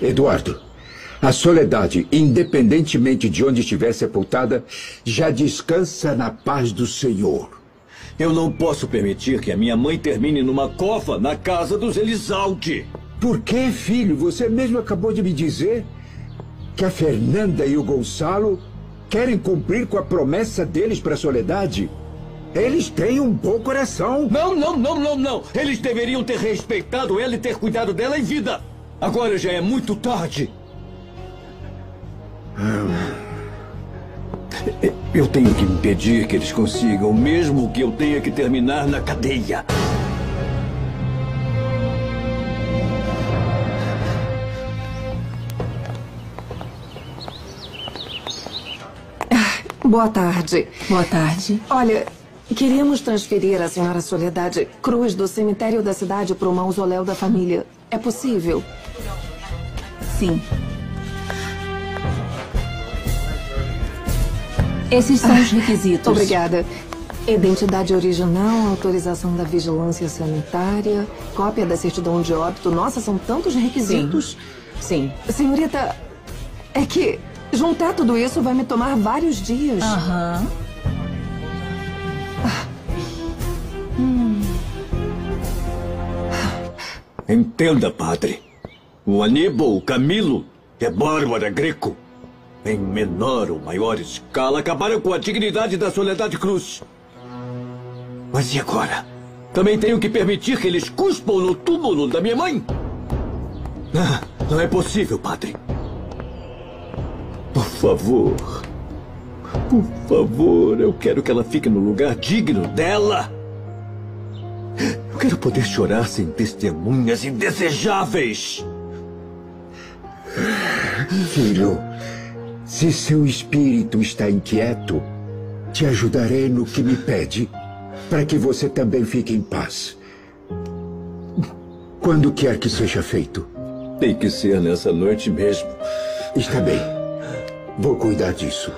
Eduardo, a Soledade, independentemente de onde estiver sepultada, já descansa na paz do Senhor. Eu não posso permitir que a minha mãe termine numa cova na casa dos Elisaldi. Por que, filho? Você mesmo acabou de me dizer que a Fernanda e o Gonçalo querem cumprir com a promessa deles para a Soledade. Eles têm um bom coração. Não, não, não, não, não. Eles deveriam ter respeitado ela e ter cuidado dela em vida. Agora já é muito tarde. Eu tenho que impedir que eles consigam, mesmo que eu tenha que terminar na cadeia. Boa tarde. Boa tarde. Olha, queríamos transferir a senhora Soledade Cruz do cemitério da cidade para o mausoléu da família. É possível? Sim. Esses são os requisitos. Obrigada. Identidade original, autorização da vigilância sanitária, cópia da certidão de óbito. Nossa, são tantos requisitos. Sim. Senhorita, é que juntar tudo isso vai me tomar vários dias. Aham. Entenda, padre. O Aníbal o Camilo e a Bárbara Greco, em menor ou maior escala, acabaram com a dignidade da Soledade Cruz. Mas e agora? Também tenho que permitir que eles cuspam no túmulo da minha mãe? Ah, não é possível, padre. Por favor. Por favor, eu quero que ela fique no lugar digno dela. Eu quero poder chorar sem testemunhas indesejáveis. Filho, se seu espírito está inquieto, te ajudarei no que me pede, para que você também fique em paz. Quando quer que seja feito? Tem que ser nessa noite mesmo. Está bem. Vou cuidar disso.